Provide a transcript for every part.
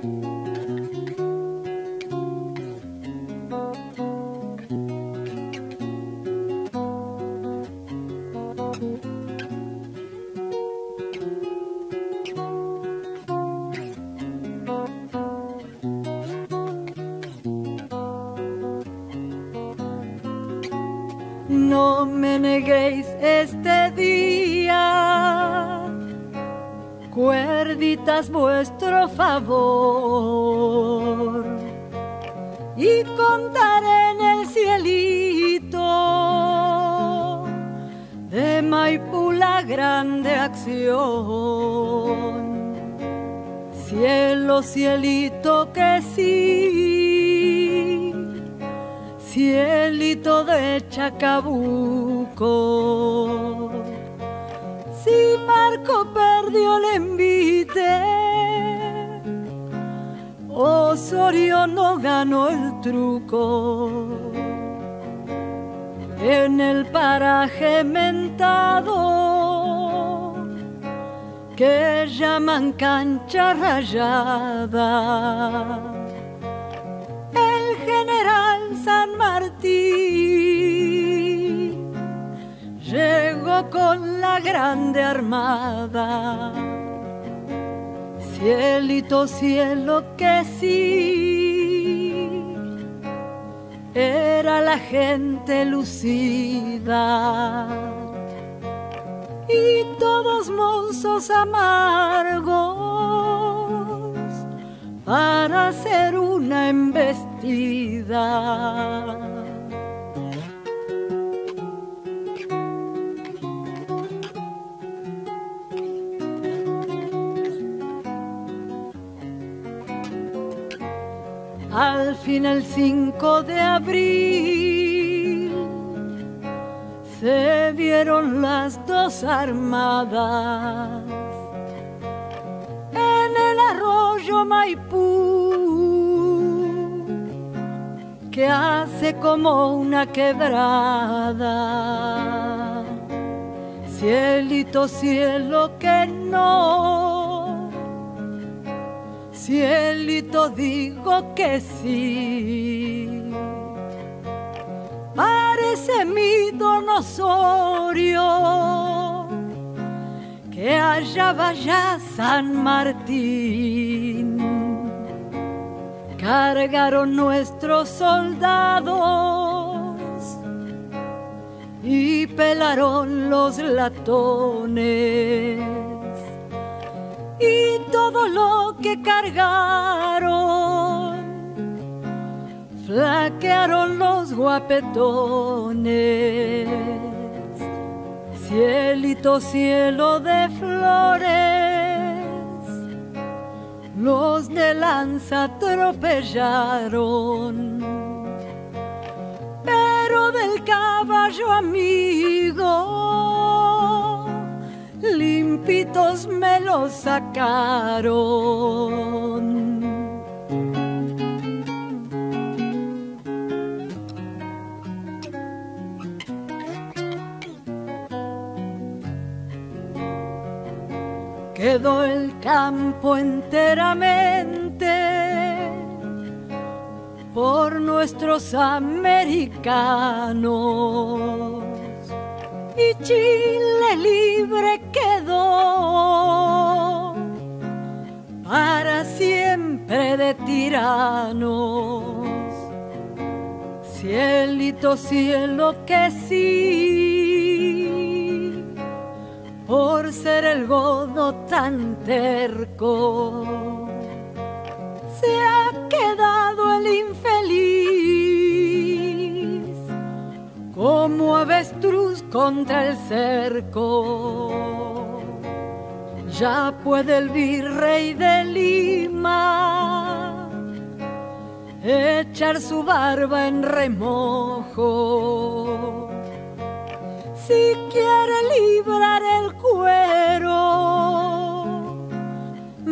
No cuerditas vuestro favor, y contaré en el cielito de Maipú la grande acción. Cielo, cielito que sí cielito de Chacabuco. Si Marco perdió el envite, Osorio no ganó el truco. En el paraje mentado que llaman cancha rayada con la grande armada. Cielito, cielo que sí, era la gente lucida y todos mozos amargos para hacer una embestida. Al fin el 5 de abril se vieron las dos armadas en el arroyo Maipú, que hace como una quebrada. Cielito, cielo que no, cielito digo que sí. Parece mi don Osorio que allá vaya San Martín. Cargaron nuestros soldados y pelaron los latones. Y todo lo que cargaron, flaquearon los guapetones cielito, cielo de flores, los de lanza atropellaron. Pero del caballo amigo, limpitos me los sacaron. quedó el campo enteramente por nuestros americanos y Chile libre quedó para siempre de tiranos. Cielito, cielo que sí por ser el godo tan terco. Avestruz contra el cerco. Ya puede el virrey de Lima echar su barba en remojo si quiere librar el cuero,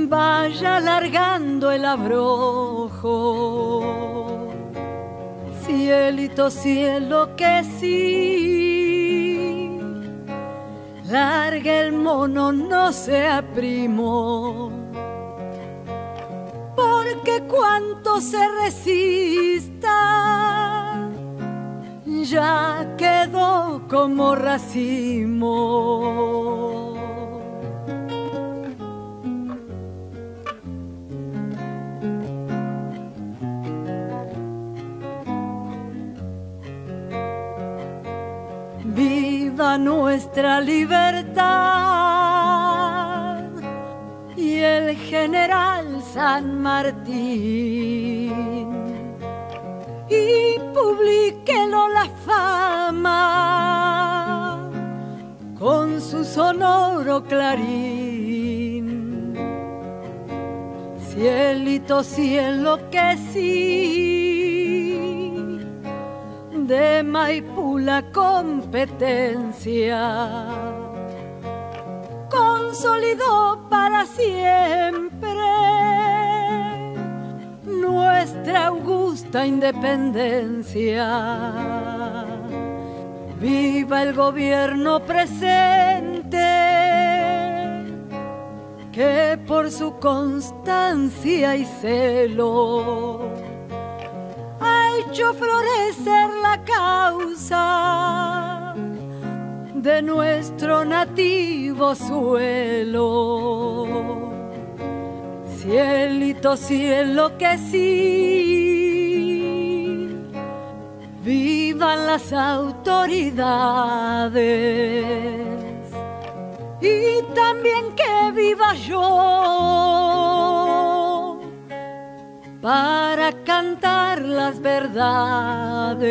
vaya alargando el abrojo. Cielito, cielo que sí, largue el mono, no sea primo. Pon cuanto se resista, ya quedó como racimo. Nuestra libertad y el general San Martín. Y publiquelo la fama con su sonoro clarín. Cielito, cielo que sí, de Maipú competencia consolidó para siempre nuestra augusta independencia. Viva el gobierno presente que por su constancia y celo hecho florecer la causa de nuestro nativo suelo. Cielito, cielo que sí, vivan las autoridades. Y también que viva yo para cantar las verdades.